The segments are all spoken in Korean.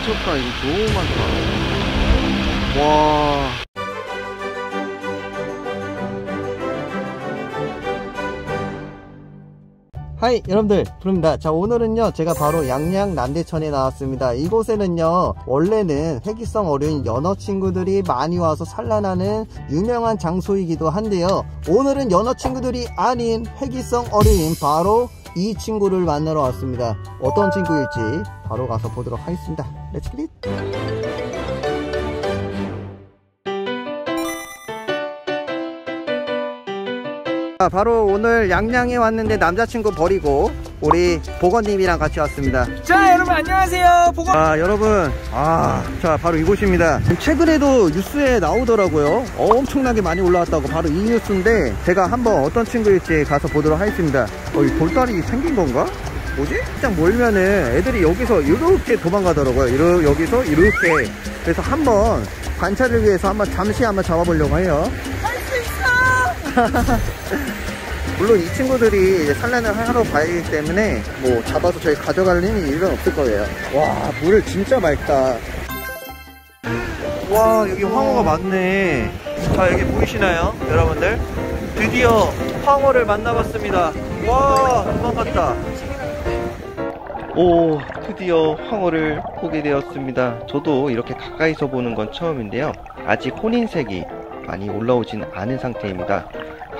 미쳤다. 이거 너무 많다. 와. 하이 여러분들. 부릅니다. 자 오늘은요 제가 바로 양양 남대천에 나왔습니다. 이곳에는요 원래는 회기성 어려운 연어 친구들이 많이 와서 산란하는 유명한 장소이기도 한데요. 오늘은 연어 친구들이 아닌 회기성 어려운 바로 이 친구를 만나러 왔습니다. 어떤 친구일지 바로 가서 보도록 하겠습니다. Let's get it 자, 바로 오늘 양양에 왔는데 남자친구 버리고 우리 보건님이랑 같이 왔습니다. 자 여러분 안녕하세요 보건 아 여러분 아자 바로 이곳입니다. 최근에도 뉴스에 나오더라고요. 엄청나게 많이 올라왔다고 바로 이 뉴스인데 제가 한번 어떤 친구일지 가서 보도록 하겠습니다. 어, 이 돌다리 생긴 건가? 뭐지? 그냥 몰면은 애들이 여기서 이렇게 도망가더라고요. 이러, 여기서 이렇게 그래서 한번 관찰을 위해서 한번 잠시 한번 잡아보려고 해요. 할 수 있어 물론 이 친구들이 이제 산란을 하러 가기 때문에 뭐 잡아서 저희 가져갈 일은 없을 거예요. 와, 물을 진짜 맑다. 와, 여기 황어가 많네. 자, 여기 보이시나요? 여러분들? 드디어 황어를 만나봤습니다. 와, 도망갔다. 오, 드디어 황어를 보게 되었습니다. 저도 이렇게 가까이서 보는 건 처음인데요. 아직 혼인색이 많이 올라오진 않은 상태입니다.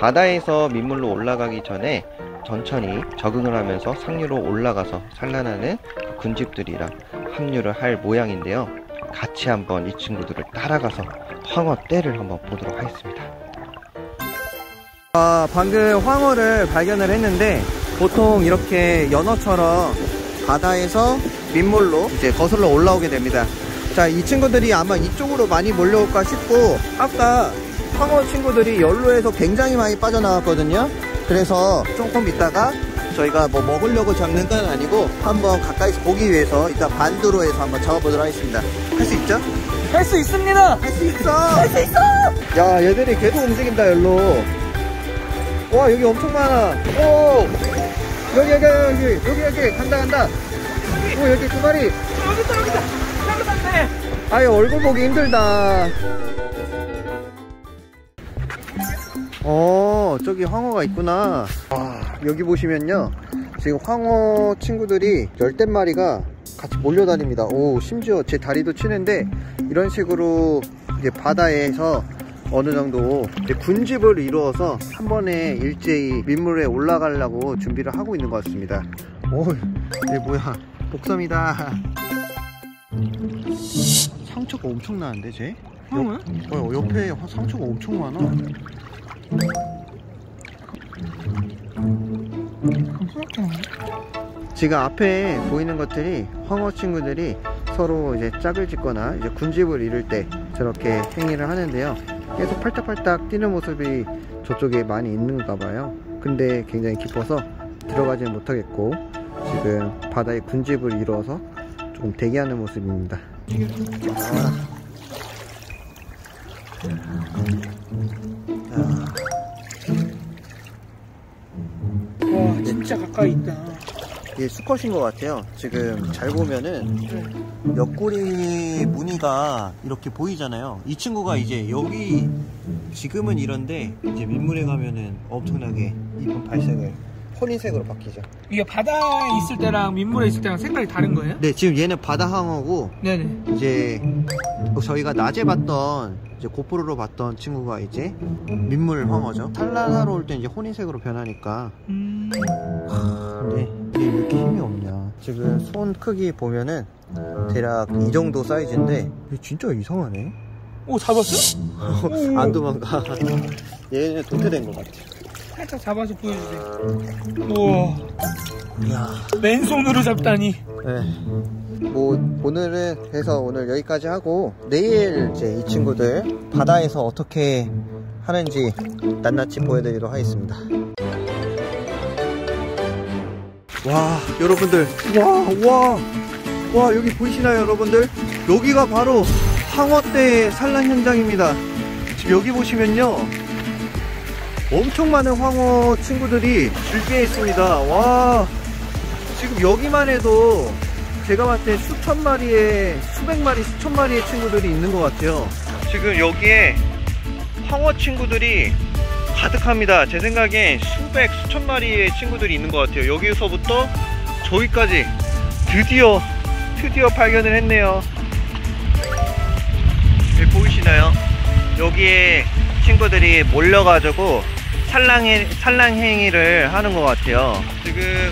바다에서 민물로 올라가기 전에 천천히 적응을 하면서 상류로 올라가서 산란하는 그 군집들이랑 합류를 할 모양인데요. 같이 한번 이 친구들을 따라가서 황어 떼를 한번 보도록 하겠습니다. 아, 방금 황어를 발견을 했는데 보통 이렇게 연어처럼 바다에서 민물로 이제 거슬러 올라오게 됩니다. 자, 이 친구들이 아마 이쪽으로 많이 몰려올까 싶고 아까 황어 친구들이 연로에서 굉장히 많이 빠져나왔거든요. 그래서 조금 있다가 저희가 뭐 먹으려고 잡는 건 아니고 한번 가까이서 보기 위해서 일단 반도로 해서 한번 잡아보도록 하겠습니다. 할 수 있죠? 할 수 있습니다 할 수 있어! 할 수 있어! 야, 얘들이 계속 움직인다, 열로. 와, 여기 엄청 많아. 오! 여기, 여기, 여기, 여기, 여기, 간다, 간다. 오, 여기 두 마리. 여기다 여기다 잘랐네 아유, 얼굴 보기 힘들다. 어, 저기 황어가 있구나. 와, 여기 보시면요. 지금 황어 친구들이 열댓 마리가 같이 몰려다닙니다. 오, 심지어 제 다리도 치는데 이런 식으로 이제 바다에서 어느 정도 군집을 이루어서 한 번에 일제히 민물에 올라가려고 준비를 하고 있는 것 같습니다. 오, 이게 뭐야? 독섬이다. 상처가 엄청 나는데, 쟤? 황어야? 어, 옆에 상처가 엄청 많아. 지금 앞에 보이는 것들이 황어 친구들이 서로 이제 짝을 짓거나 이제 군집을 이룰 때 저렇게 행위를 하는데요. 계속 팔딱팔딱 뛰는 모습이 저쪽에 많이 있는가 봐요. 근데 굉장히 깊어서 들어가지는 못하겠고 지금 바다에 군집을 이루어서 조금 대기하는 모습입니다. 와 진짜 가까이 있다 이게 수컷인 것 같아요. 지금 잘 보면은 옆구리 무늬가 이렇게 보이잖아요. 이 친구가 이제 여기 지금은 이런데 이제 민물에 가면은 엄청나게 이쁜 발색을 혼인색으로 바뀌죠. 이게 바다에 있을 때랑 민물에 있을 때랑 색깔이 다른 거예요? 네, 지금 얘는 바다 항어고 네네 이제 저희가 낮에 봤던 이제 고프로로 봤던 친구가 이제 민물 황어죠. 산란하러 올 때 이제 혼인색으로 변하니까 음... 근데 이게 왜 이렇게 힘이 없냐 지금 손 크기 보면은 대략 이 정도 사이즈인데 이게 진짜 이상하네 오 잡았어? 오. 안 도망가 얘는 도태된 것 같아 살짝 잡아서 보여주세요. 우와. 이야 맨손으로 잡다니. 네. 뭐 오늘은 그래서 오늘 여기까지 하고 내일 이제 이 친구들 바다에서 어떻게 하는지 낱낱이 보여드리도록 하겠습니다. 와 여러분들. 와와와 와, 여기 보이시나요 여러분들? 여기가 바로 황어떼 산란 현장입니다. 지금 여기 보시면요 엄청 많은 황어 친구들이 줄기에 있습니다. 와 지금 여기만 해도 제가 봤을 때 수천 마리의 수백 마리 수천 마리의 친구들이 있는 것 같아요. 지금 여기에 황어 친구들이 가득합니다. 제 생각엔 수백 수천 마리의 친구들이 있는 것 같아요. 여기서부터 저기까지 드디어 드디어 발견을 했네요. 여기 보이시나요? 여기에 친구들이 몰려가지고 산랑행, 산랑 행위를 하는 것 같아요. 지금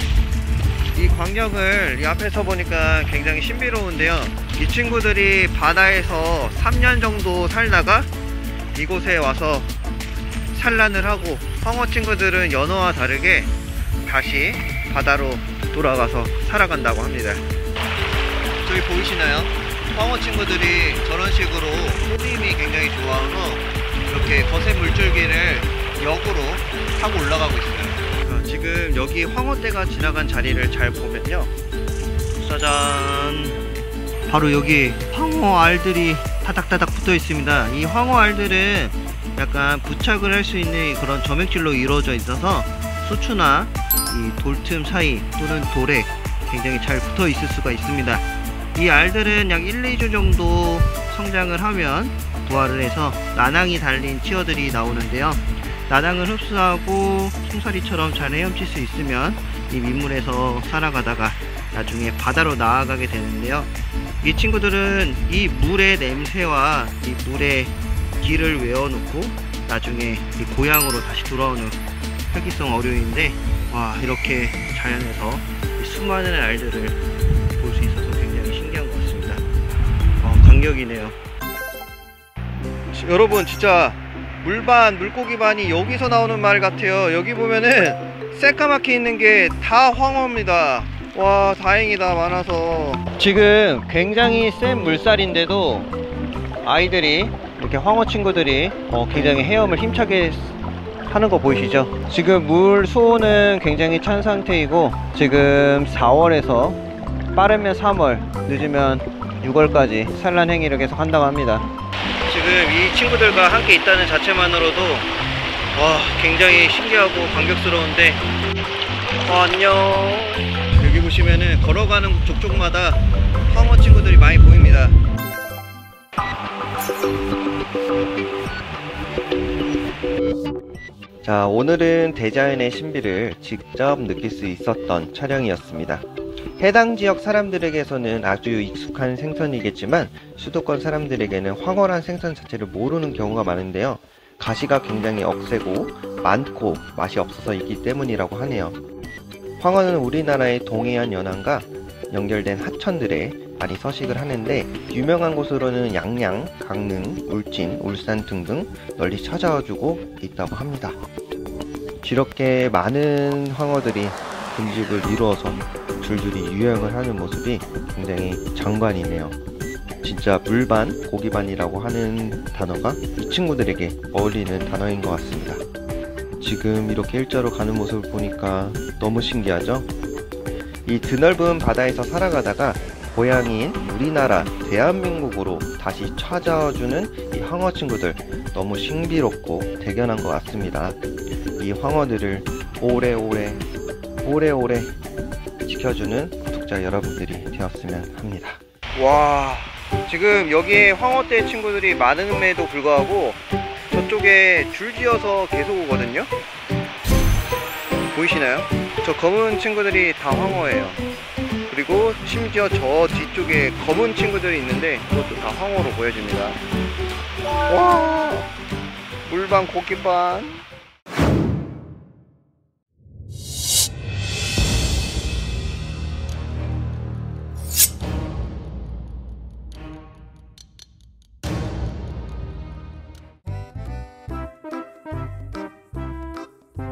이 광경을 이 앞에서 보니까 굉장히 신비로운데요. 이 친구들이 바다에서 3년 정도 살다가 이곳에 와서 산란을 하고 황어 친구들은 연어와 다르게 다시 바다로 돌아가서 살아간다고 합니다. 저기 보이시나요? 황어 친구들이 저런 식으로 호빔이 굉장히 좋아서 이렇게 거센 물줄기를 역으로 타고 올라가고 있어요. 자, 지금 여기 황어대가 지나간 자리를 잘 보면요. 짜잔. 바로 여기 황어 알들이 타닥타닥 붙어 있습니다. 이 황어 알들은 약간 부착을 할 수 있는 그런 점액질로 이루어져 있어서 수추나 이 돌틈 사이 또는 돌에 굉장히 잘 붙어 있을 수가 있습니다. 이 알들은 약 1, 2주 정도 성장을 하면 부화를 해서 나낭이 달린 치어들이 나오는데요. 나낭을 흡수하고 송사리처럼 잘 헤엄칠 수 있으면 이 민물에서 살아가다가 나중에 바다로 나아가게 되는데요. 이 친구들은 이 물의 냄새와 이 물의 길을 외워놓고 나중에 이 고향으로 다시 돌아오는 활기성 어류인데 와 이렇게 자연에서 이 수많은 알들을 볼 수 있어서 굉장히 신기한 것 같습니다. 어, 감격이네요. 여러분 진짜 물반 물고기 반이 여기서 나오는 말 같아요. 여기 보면은 새까맣게 있는 게 다 황어입니다. 와 다행이다 많아서 지금 굉장히 센 물살인데도 아이들이 이렇게 황어 친구들이 어, 굉장히 헤엄을 힘차게 하는 거 보이시죠? 지금 물 수온은 굉장히 찬 상태이고 지금 4월에서 빠르면 3월 늦으면 6월까지 산란 행위를 계속 한다고 합니다. 지금 이 친구들과 함께 있다는 자체만으로도 와 굉장히 신기하고 감격스러운데 어, 안녕 여기 보시면은 걸어가는 족족마다 황어 친구들이 많이 보입니다. 자, 오늘은 대자연의 신비를 직접 느낄 수 있었던 촬영이었습니다. 해당 지역 사람들에게서는 아주 익숙한 생선이겠지만 수도권 사람들에게는 황어란 생선 자체를 모르는 경우가 많은데요. 가시가 굉장히 억세고 많고 맛이 없어서이기 때문이라고 하네요. 황어는 우리나라의 동해안 연안과 연결된 하천들에 많이 서식을 하는데 유명한 곳으로는 양양, 강릉, 울진, 울산 등등 널리 찾아와주고 있다고 합니다. 이렇게 많은 황어들이 군집을 이루어서 줄줄이 유행을 하는 모습이 굉장히 장관이네요. 진짜 물반, 고기반이라고 하는 단어가 이 친구들에게 어울리는 단어인 것 같습니다. 지금 이렇게 일자로 가는 모습을 보니까 너무 신기하죠? 이 드넓은 바다에서 살아가다가 고향인 우리나라 대한민국으로 다시 찾아와주는 이 황어 친구들 너무 신비롭고 대견한 것 같습니다. 이 황어들을 오래오래 오래오래 지켜주는 구독자 여러분들이 되었으면 합니다. 와 지금 여기에 황어떼 친구들이 많음에도 불구하고 저쪽에 줄지어서 계속 오거든요. 보이시나요? 저 검은 친구들이 다 황어예요. 그리고 심지어 저 뒤쪽에 검은 친구들이 있는데 그것도 다 황어로 보여집니다. 와 물반 고기반